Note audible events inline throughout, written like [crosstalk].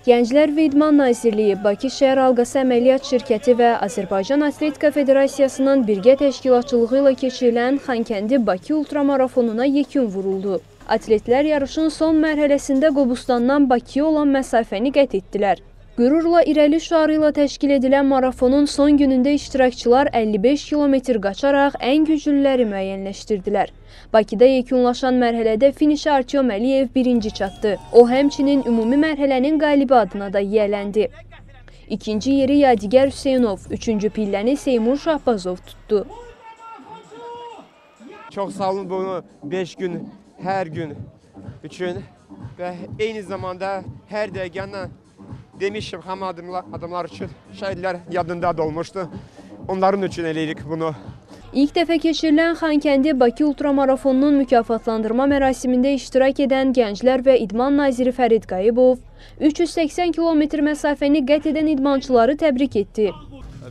Gənclər və İdman Nazirliyi, Bakı Şəhər Halqası Əməliyyat Şirkəti və Azərbaycan Atletika Federasiyasının birgə təşkilatçılığı ilə keçirilən Xankəndi-Bakı ultramarafonuna yekun vuruldu. Atletlər yarışın son mərhələsində Qobustandan Bakıya olan məsafəni qət etdilər. Qürurla irəli şüarı ilə təşkil edilən marafonun son günündə iştirakçılar 55 kilometr qaçaraq ən güclüləri müəyyənləşdirdilər. Bakıda yekunlaşan mərhələdə finişə Artyom Əliyev birinci çatdı. O, həmçinin ümumi mərhələnin qalibi adına da yiyələndi. İkinci yeri Yadigar Hüseynov, üçüncü pilləni Seymur Şahbazov tutdu. Çok sağ olun bunu 5 gün, her gün üçün və eyni zamanda hər dəqiqəni demişim həm adımlar, adamlar üçün şəhidlər yadında da olmuşdu. Onların üçün eləyirik bunu. İlk dəfə keçirilən Xankəndi-Bakı ultramarafonunun mükafatlandırma mərasimində iştirak edən Gənclər və İdman naziri Fərid Qayıbov 380 kilometr məsafəni qət edən idmançıları təbrik etdi.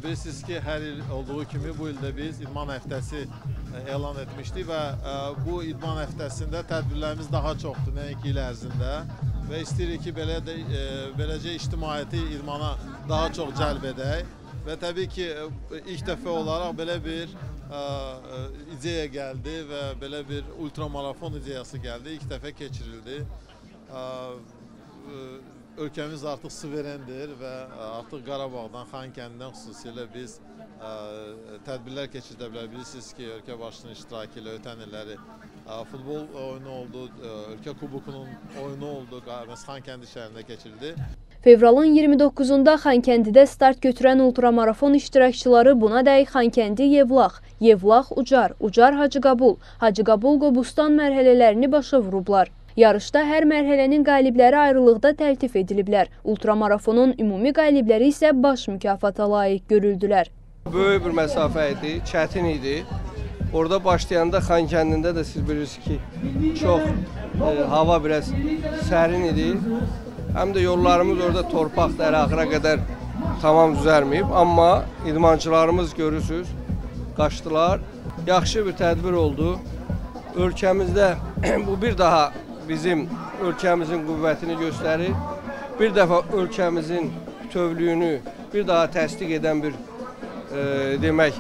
Bilirsiniz ki, hər il olduğu kimi bu ildə biz idman həftəsi e, elan etmişdik və e, bu idman həftəsində tədbirlərimiz daha çoxdur nəinki il ərzində və istəyirik ki, belə də e, beləcə ictimaiyyəti idmana daha çox cəlb edək və təbii ki, e, ilk dəfə olaraq belə bir e, e, ideya gəldi və belə bir ultramarafon ideyası gəldi. İlk dəfə keçirildi. E, e, ölkəmiz artıq suverendir və e, artıq Qarabağdan, Xankəndidən xüsusilə biz ə, tədbirlər keçirdə bilər. Bilirsiniz ki, ölkə başçının iştirakı ilə ötən illəri ə, futbol oyunu oldu, ə, ölkə kubokunun oyunu oldu, Qa- Xankəndi şəhərində keçirildi. Fevralın 29-da Xankəndidə start götürən ultramarafon iştirakçıları buna dəyik Xankəndi Yevlax, Yevlax Ucar, Ucar Hacıqabul, Hacıqabul Qobustan mərhələlərini başa vurublar. Yarışda hər mərhələnin qalibləri ayrılıqda təltif ediliblər. Ultramarafonun ümumi qalibləri isə baş mükafata layiq görüldülər. Böyük bir məsafə idi, çətin idi. Orada başlayanda Xankəndində də siz bilirsiniz ki, çox e, hava biraz sərin idi. Həm də yollarımız orada torpaqdır, hələ axıra qədər tamam düzəlməyib, amma idmançılarımız görürsüz, qaçdılar. Yaxşı bir tədbir oldu. Ölkəmizdə [clears throat] bu bir daha bizim ölkəmizin qüvvətini göstərir. Bir dəfə ölkəmizin bütövlüyünü bir daha təsdiq edən bir e, demək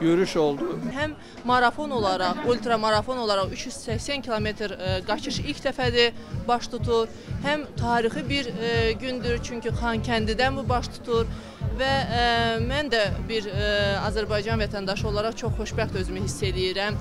yürüş oldu. Həm marafon olaraq, ultramarafon olaraq 380 kilometr e, qaçış ilk dəfədir baş tutur. Həm tarixi bir e, gündür, çünki Xankəndidən bu baş tutur və e, mən də bir e, Azərbaycan vətəndaşı olaraq çox xoşbəxt özümü hiss eləyirəm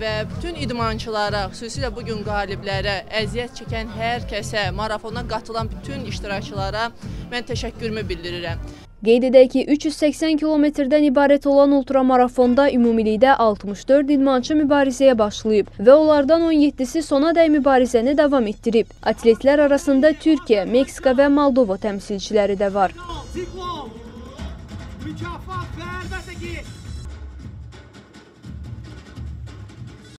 və bütün idmançılara, xüsusilə bu gün qaliblərə, əziyyət çəkən hər kəsə, marafona qatılan bütün iştirakçılara mən təşəkkürümü bildirirəm. Qeyd edək ki, 380 kilometrdən ibarət olan ultramarafonda ümumilikdə 64 idmançı mübarizəyə başlayıb və onlardan 17-si sonadək mübarizəni davam etdirib. Atletlər arasında Türkiyə, Meksika və Moldova təmsilçiləri də var. Siklon! Mükafat və əlbəttə ki,